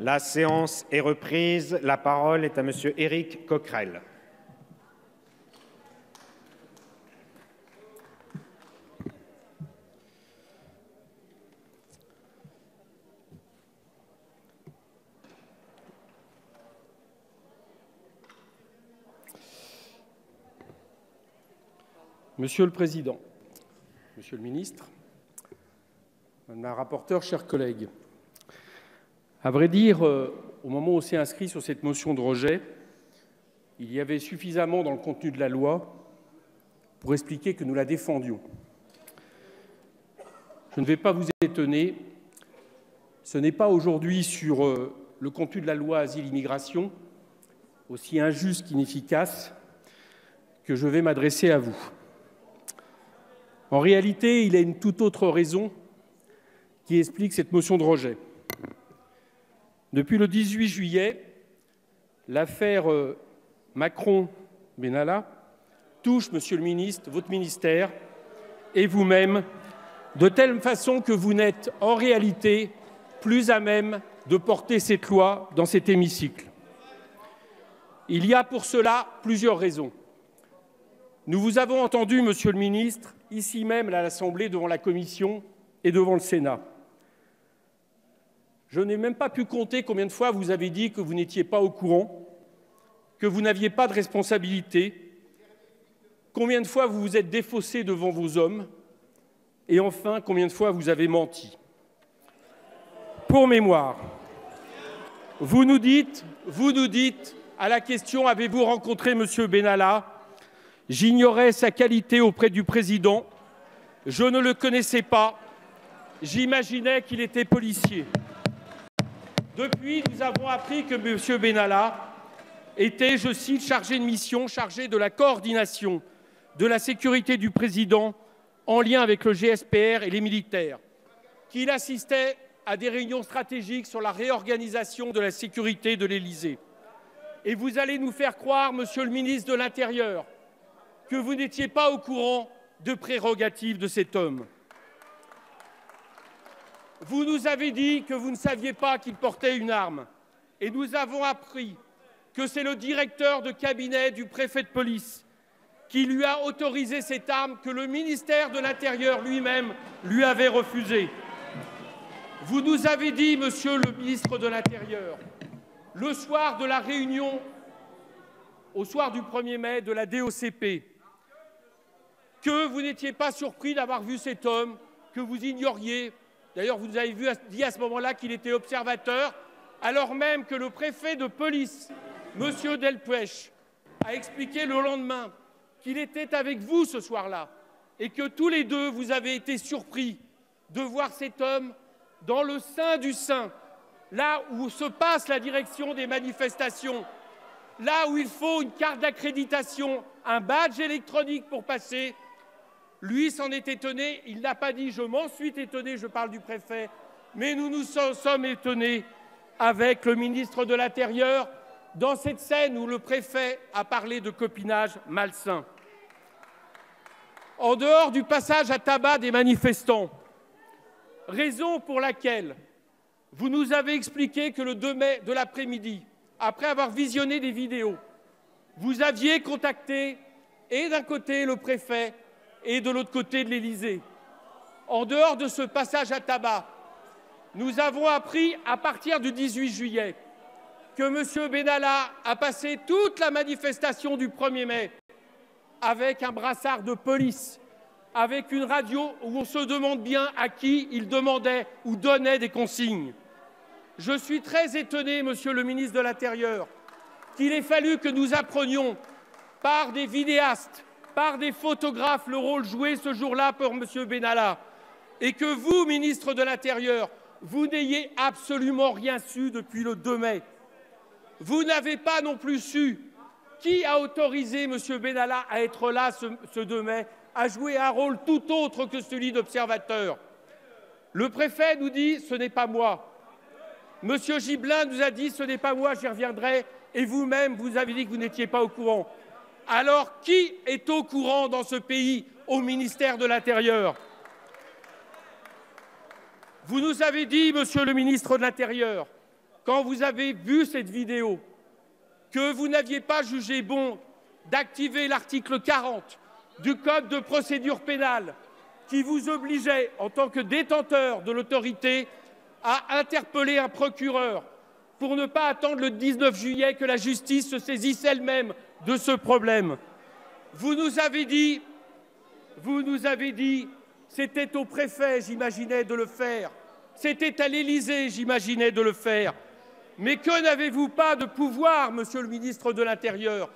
La séance est reprise. La parole est à Monsieur Éric Coquerel. Monsieur le Président, Monsieur le Ministre, Madame la rapporteure, chers collègues, à vrai dire, euh, au moment où on s'est inscrit sur cette motion de rejet, il y avait suffisamment dans le contenu de la loi pour expliquer que nous la défendions. Je ne vais pas vous étonner, ce n'est pas aujourd'hui sur euh, le contenu de la loi Asile-Immigration, aussi injuste qu'inefficace, que je vais m'adresser à vous. En réalité, il y a une toute autre raison qui explique cette motion de rejet. Depuis le 18 juillet, l'affaire euh, Macron-Benalla touche, Monsieur le ministre, votre ministère et vous-même, de telle façon que vous n'êtes en réalité plus à même de porter cette loi dans cet hémicycle. Il y a pour cela plusieurs raisons. Nous vous avons entendu, Monsieur le ministre, ici même à l'Assemblée, devant la Commission et devant le Sénat. Je n'ai même pas pu compter combien de fois vous avez dit que vous n'étiez pas au courant, que vous n'aviez pas de responsabilité, combien de fois vous vous êtes défaussé devant vos hommes, et enfin combien de fois vous avez menti. Pour mémoire, vous nous dites, vous nous dites, à la question avez-vous rencontré M. Benalla? J'ignorais sa qualité auprès du président. Je ne le connaissais pas. J'imaginais qu'il était policier. Depuis, nous avons appris que M. Benalla était, je cite, chargé de mission, chargé de la coordination de la sécurité du président en lien avec le GSPR et les militaires, qu'il assistait à des réunions stratégiques sur la réorganisation de la sécurité de l'Élysée. Et vous allez nous faire croire, Monsieur le ministre de l'Intérieur, que vous n'étiez pas au courant de prérogatives de cet homme. Vous nous avez dit que vous ne saviez pas qu'il portait une arme et nous avons appris que c'est le directeur de cabinet du préfet de police qui lui a autorisé cette arme que le ministère de l'Intérieur lui-même lui avait refusée. Vous nous avez dit, monsieur le ministre de l'Intérieur, le soir de la réunion, au soir du 1er mai de la DOCP, que vous n'étiez pas surpris d'avoir vu cet homme, que vous ignoriez. D'ailleurs, vous avez dit à ce moment-là qu'il était observateur, alors même que le préfet de police, M. Delpech, a expliqué le lendemain qu'il était avec vous ce soir-là et que tous les deux, vous avez été surpris de voir cet homme dans le sein du sein, là où se passe la direction des manifestations, là où il faut une carte d'accréditation, un badge électronique pour passer, lui s'en est étonné, il n'a pas dit je m'en suis étonné, je parle du préfet, mais nous nous sommes étonnés avec le ministre de l'Intérieur dans cette scène où le préfet a parlé de copinage malsain. En dehors du passage à tabac des manifestants, raison pour laquelle vous nous avez expliqué que le 2 mai de l'après-midi, après avoir visionné des vidéos, vous aviez contacté et d'un côté le préfet et de l'autre côté de l'Élysée. En dehors de ce passage à tabac, nous avons appris à partir du 18 juillet que M. Benalla a passé toute la manifestation du 1er mai avec un brassard de police, avec une radio où on se demande bien à qui il demandait ou donnait des consignes. Je suis très étonné, Monsieur le ministre de l'Intérieur, qu'il ait fallu que nous apprenions par des vidéastes par des photographes le rôle joué ce jour-là par M. Benalla et que vous, ministre de l'Intérieur, vous n'ayez absolument rien su depuis le 2 mai. Vous n'avez pas non plus su qui a autorisé M. Benalla à être là ce, ce 2 mai, à jouer un rôle tout autre que celui d'observateur. Le préfet nous dit ce n'est pas moi. M. Gibelin nous a dit ce n'est pas moi, j'y reviendrai. Et vous-même, vous avez dit que vous n'étiez pas au courant. Alors qui est au courant dans ce pays au ministère de l'Intérieur? Vous nous avez dit, Monsieur le ministre de l'Intérieur, quand vous avez vu cette vidéo, que vous n'aviez pas jugé bon d'activer l'article 40 du Code de procédure pénale qui vous obligeait, en tant que détenteur de l'autorité, à interpeller un procureur pour ne pas attendre le 19 juillet que la justice se saisisse elle-même de ce problème. Vous nous avez dit, vous nous avez dit, c'était au préfet, j'imaginais, de le faire. C'était à l'Élysée, j'imaginais, de le faire. Mais que n'avez-vous pas de pouvoir, monsieur le ministre de l'Intérieur?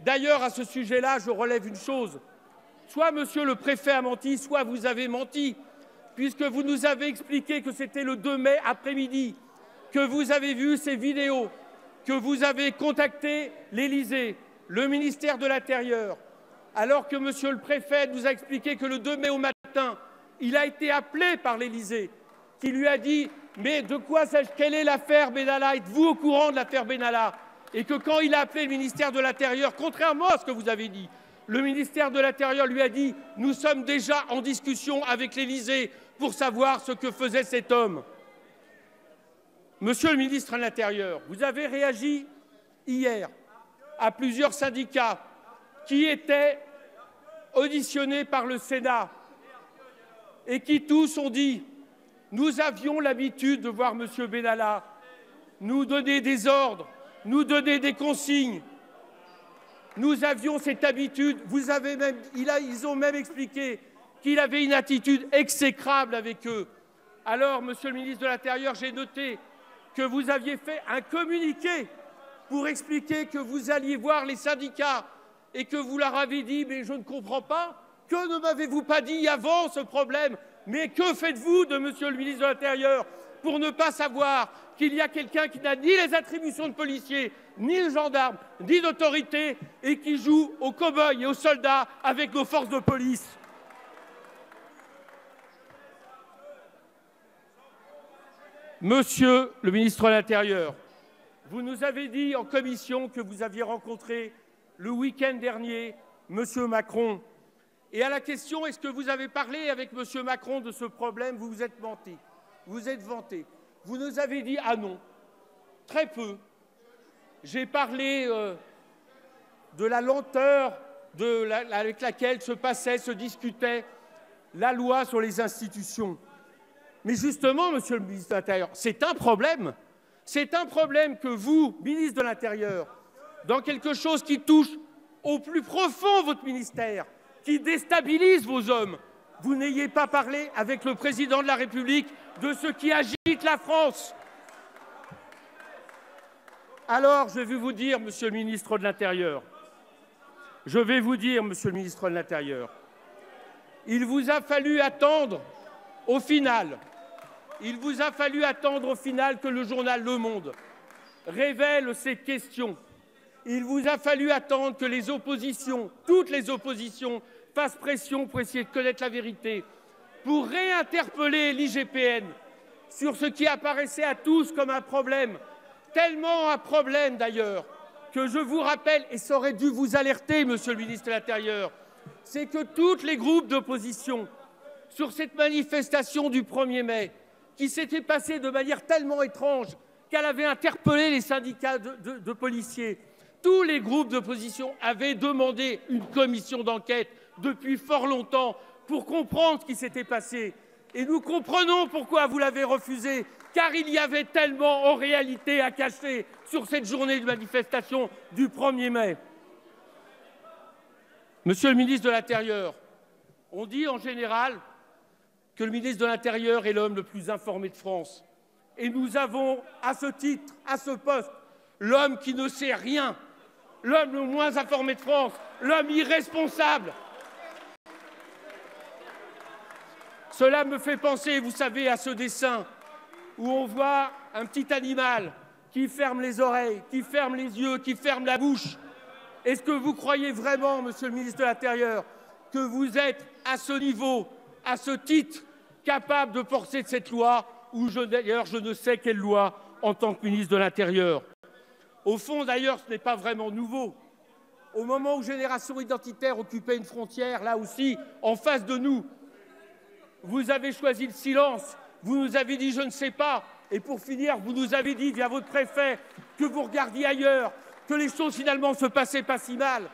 D'ailleurs, à ce sujet-là, je relève une chose. Soit monsieur le préfet a menti, soit vous avez menti, puisque vous nous avez expliqué que c'était le 2 mai après-midi, que vous avez vu ces vidéos, que vous avez contacté l'Élysée, le ministère de l'Intérieur, alors que monsieur le préfet nous a expliqué que le 2 mai au matin, il a été appelé par l'Élysée, qui lui a dit mais de quoi quelle est l'affaire Benalla? Êtes-vous au courant de l'affaire Benalla? Et que quand il a appelé le ministère de l'Intérieur, contrairement à ce que vous avez dit, le ministère de l'Intérieur lui a dit Nous sommes déjà en discussion avec l'Élysée pour savoir ce que faisait cet homme. Monsieur le ministre de l'Intérieur, vous avez réagi hier à plusieurs syndicats qui étaient auditionnés par le Sénat et qui tous ont dit nous avions l'habitude de voir M. Benalla nous donner des ordres, nous donner des consignes. Nous avions cette habitude. Vous avez même, ils ont même expliqué qu'il avait une attitude exécrable avec eux. Alors, Monsieur le ministre de l'Intérieur, j'ai noté que vous aviez fait un communiqué pour expliquer que vous alliez voir les syndicats et que vous leur avez dit Mais je ne comprends pas. Que ne m'avez-vous pas dit avant ce problème? Mais que faites-vous de Monsieur le ministre de l'Intérieur pour ne pas savoir qu'il y a quelqu'un qui n'a ni les attributions de policier, ni de gendarme, ni d'autorité, et qui joue aux cow-boys et aux soldats avec nos forces de police? Monsieur le ministre de l'Intérieur, vous nous avez dit en commission que vous aviez rencontré le week-end dernier Monsieur Macron et à la question est-ce que vous avez parlé avec M. Macron de ce problème, vous vous êtes menti, vous êtes vanté. Vous nous avez dit ah non, très peu. J'ai parlé euh, de la lenteur avec laquelle se passait, se discutait la loi sur les institutions. Mais justement, Monsieur le ministre de l'Intérieur, c'est un problème. C'est un problème que vous, ministre de l'Intérieur, dans quelque chose qui touche au plus profond votre ministère, qui déstabilise vos hommes. Vous n'ayez pas parlé avec le président de la République de ce qui agite la France. Alors, je vais vous dire, monsieur le ministre de l'Intérieur, je vais vous dire, monsieur le ministre de l'Intérieur, il vous a fallu attendre au final, il vous a fallu attendre au final que le journal Le Monde révèle ces questions. Il vous a fallu attendre que les oppositions, toutes les oppositions, fassent pression pour essayer de connaître la vérité, pour réinterpeller l'IGPN sur ce qui apparaissait à tous comme un problème, tellement un problème d'ailleurs, que je vous rappelle, et ça aurait dû vous alerter, monsieur le ministre de l'Intérieur, c'est que tous les groupes d'opposition, sur cette manifestation du 1er mai, qui s'était passée de manière tellement étrange qu'elle avait interpellé les syndicats de, de policiers, tous les groupes d'opposition avaient demandé une commission d'enquête depuis fort longtemps pour comprendre ce qui s'était passé. Et nous comprenons pourquoi vous l'avez refusé, car il y avait tellement en réalité à cacher sur cette journée de manifestation du 1er mai. Monsieur le ministre de l'Intérieur, on dit en général que le ministre de l'Intérieur est l'homme le plus informé de France. Et nous avons à ce titre, à ce poste, l'homme qui ne sait rien l'homme le moins informé de France, l'homme irresponsable. Cela me fait penser, vous savez, à ce dessin où on voit un petit animal qui ferme les oreilles, qui ferme les yeux, qui ferme la bouche. Est-ce que vous croyez vraiment, Monsieur le ministre de l'Intérieur, que vous êtes à ce niveau, à ce titre, capable de forcer cette loi, ou d'ailleurs je ne sais quelle loi en tant que ministre de l'Intérieur au fond, d'ailleurs, ce n'est pas vraiment nouveau. Au moment où Génération Identitaire occupait une frontière, là aussi, en face de nous, vous avez choisi le silence. Vous nous avez dit je ne sais pas. Et pour finir, vous nous avez dit via votre préfet que vous regardiez ailleurs, que les choses finalement se passaient pas si mal.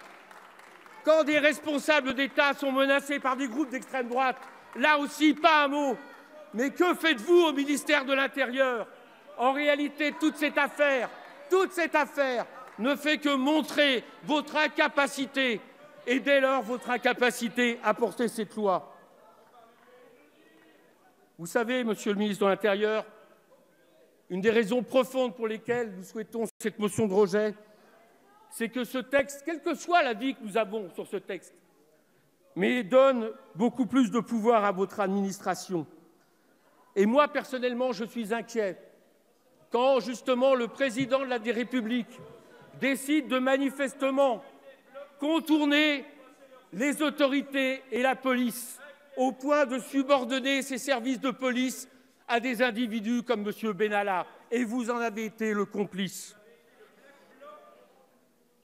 Quand des responsables d'État sont menacés par des groupes d'extrême droite, là aussi, pas un mot. Mais que faites-vous au ministère de l'Intérieur? En réalité, toute cette affaire, toute cette affaire ne fait que montrer votre incapacité et dès lors votre incapacité à porter cette loi. Vous savez, Monsieur le ministre de l'Intérieur, une des raisons profondes pour lesquelles nous souhaitons cette motion de rejet, c'est que ce texte, quel que soit l'avis que nous avons sur ce texte, mais donne beaucoup plus de pouvoir à votre administration. Et moi, personnellement, je suis inquiet quand justement le président de la République décide de manifestement contourner les autorités et la police au point de subordonner ses services de police à des individus comme M. Benalla. Et vous en avez été le complice.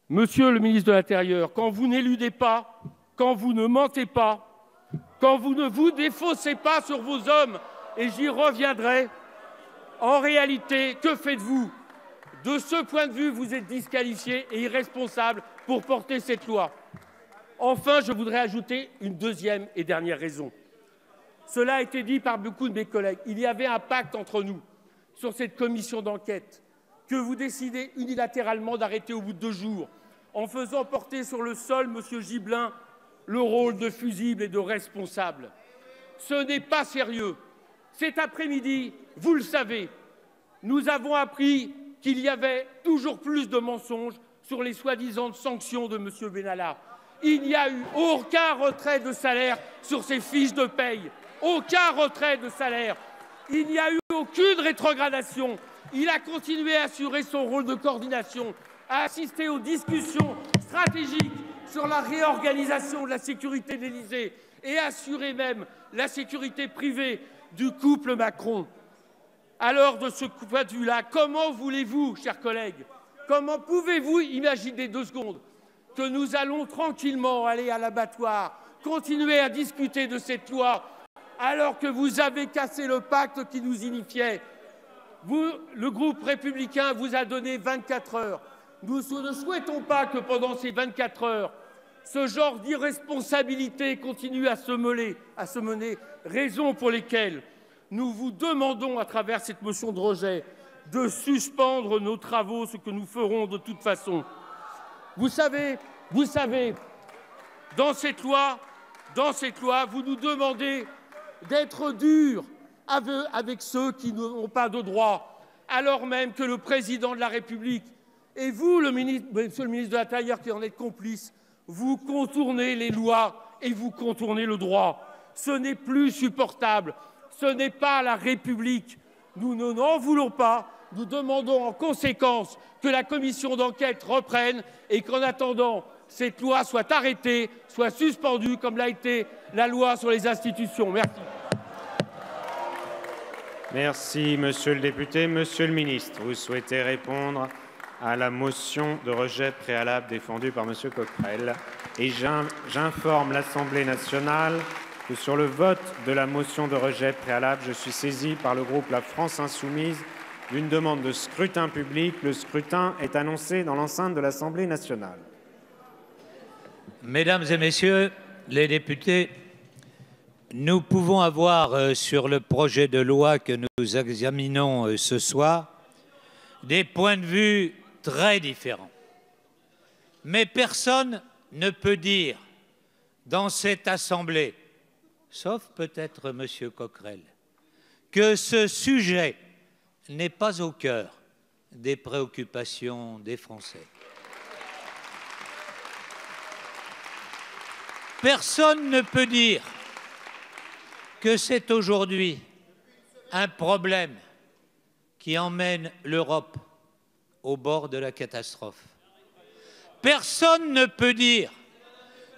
Monsieur le ministre de l'Intérieur, quand vous n'éludez pas, quand vous ne mentez pas, quand vous ne vous défaussez pas sur vos hommes, et j'y reviendrai, en réalité, que faites-vous? De ce point de vue, vous êtes disqualifié et irresponsable pour porter cette loi. Enfin, je voudrais ajouter une deuxième et dernière raison. Cela a été dit par beaucoup de mes collègues. Il y avait un pacte entre nous sur cette commission d'enquête que vous décidez unilatéralement d'arrêter au bout de deux jours, en faisant porter sur le sol, Monsieur Gibelin, le rôle de fusible et de responsable. Ce n'est pas sérieux. Cet après-midi, vous le savez, nous avons appris qu'il y avait toujours plus de mensonges sur les soi-disant sanctions de M. Benalla. Il n'y a eu aucun retrait de salaire sur ces fiches de paye. Aucun retrait de salaire. Il n'y a eu aucune rétrogradation. Il a continué à assurer son rôle de coordination, à assister aux discussions stratégiques sur la réorganisation de la sécurité de l'Élysée et assurer même la sécurité privée du couple Macron. Alors, de ce point de vue-là, comment voulez-vous, chers collègues, comment pouvez-vous imaginer deux secondes que nous allons tranquillement aller à l'abattoir, continuer à discuter de cette loi, alors que vous avez cassé le pacte qui nous unifiait? Vous, Le groupe républicain vous a donné 24 heures. Nous ne souhaitons pas que pendant ces 24 heures, ce genre d'irresponsabilité continue à se, mener, raison pour lesquelles nous vous demandons, à travers cette motion de rejet, de suspendre nos travaux, ce que nous ferons de toute façon. Vous savez, vous savez, dans cette loi, dans cette loi, vous nous demandez d'être durs avec ceux qui n'ont pas de droit, alors même que le président de la République et vous, monsieur le ministre de l'Intérieur, qui en êtes complice, vous contournez les lois et vous contournez le droit. Ce n'est plus supportable. Ce n'est pas la République. Nous n'en voulons pas. Nous demandons en conséquence que la commission d'enquête reprenne et qu'en attendant, cette loi soit arrêtée, soit suspendue, comme l'a été la loi sur les institutions. Merci. Merci, monsieur le député. Monsieur le ministre, vous souhaitez répondre à la motion de rejet préalable défendue par monsieur Coquerel. Et j'informe l'Assemblée nationale que sur le vote de la motion de rejet préalable, je suis saisi par le groupe La France insoumise d'une demande de scrutin public. Le scrutin est annoncé dans l'enceinte de l'Assemblée nationale. Mesdames et messieurs les députés, nous pouvons avoir euh, sur le projet de loi que nous examinons euh, ce soir des points de vue très différents. Mais personne ne peut dire dans cette Assemblée sauf peut-être M. Coquerel, que ce sujet n'est pas au cœur des préoccupations des Français. Personne ne peut dire que c'est aujourd'hui un problème qui emmène l'Europe au bord de la catastrophe. Personne ne peut dire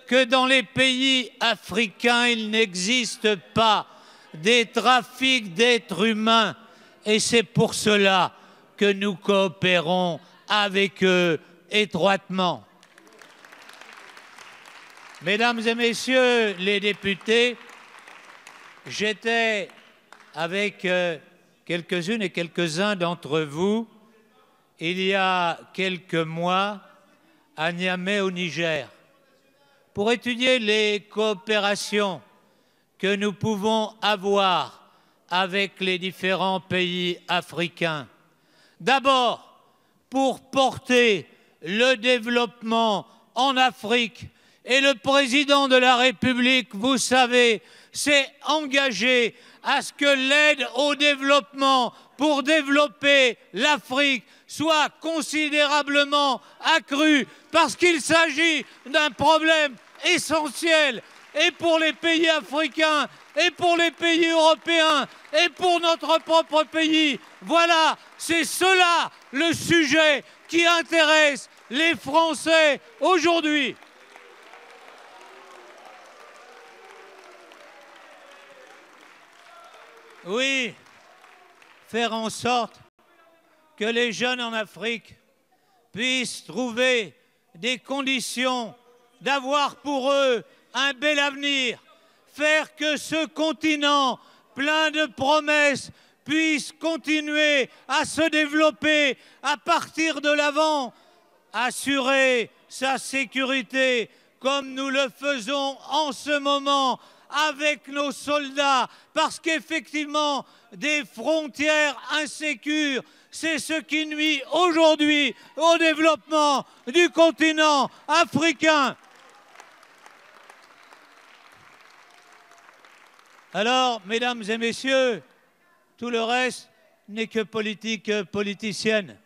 que dans les pays africains, il n'existe pas des trafics d'êtres humains. Et c'est pour cela que nous coopérons avec eux étroitement. Mesdames et Messieurs les députés, j'étais avec euh, quelques-unes et quelques-uns d'entre vous il y a quelques mois à Niamey au Niger pour étudier les coopérations que nous pouvons avoir avec les différents pays africains. D'abord, pour porter le développement en Afrique. Et le président de la République, vous savez, s'est engagé à ce que l'aide au développement pour développer l'Afrique soit considérablement accrue parce qu'il s'agit d'un problème essentiel et pour les pays africains et pour les pays européens et pour notre propre pays. Voilà, c'est cela le sujet qui intéresse les Français aujourd'hui. Oui, faire en sorte que les jeunes en Afrique puissent trouver des conditions d'avoir pour eux un bel avenir, faire que ce continent plein de promesses puisse continuer à se développer à partir de l'avant, assurer sa sécurité comme nous le faisons en ce moment avec nos soldats, parce qu'effectivement, des frontières insécures, c'est ce qui nuit aujourd'hui au développement du continent africain. Alors, mesdames et messieurs, tout le reste n'est que politique politicienne.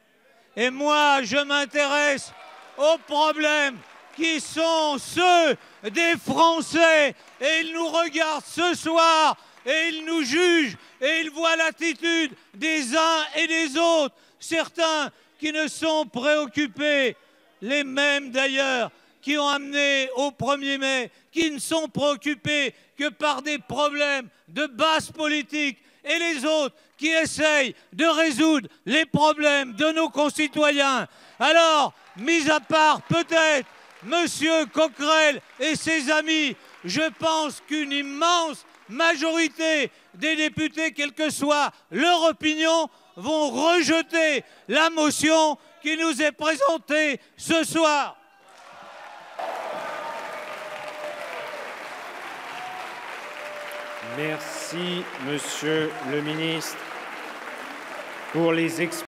Et moi, je m'intéresse aux problèmes qui sont ceux des Français. Et ils nous regardent ce soir et ils nous jugent et ils voient l'attitude des uns et des autres. Certains qui ne sont préoccupés, les mêmes d'ailleurs, qui ont amené au 1er mai, qui ne sont préoccupés que par des problèmes de base politique, et les autres qui essayent de résoudre les problèmes de nos concitoyens. Alors, mis à part peut-être Monsieur Coquerel et ses amis, je pense qu'une immense majorité des députés, quelle que soit leur opinion, vont rejeter la motion qui nous est présentée ce soir. Merci, Monsieur le ministre, pour les explications.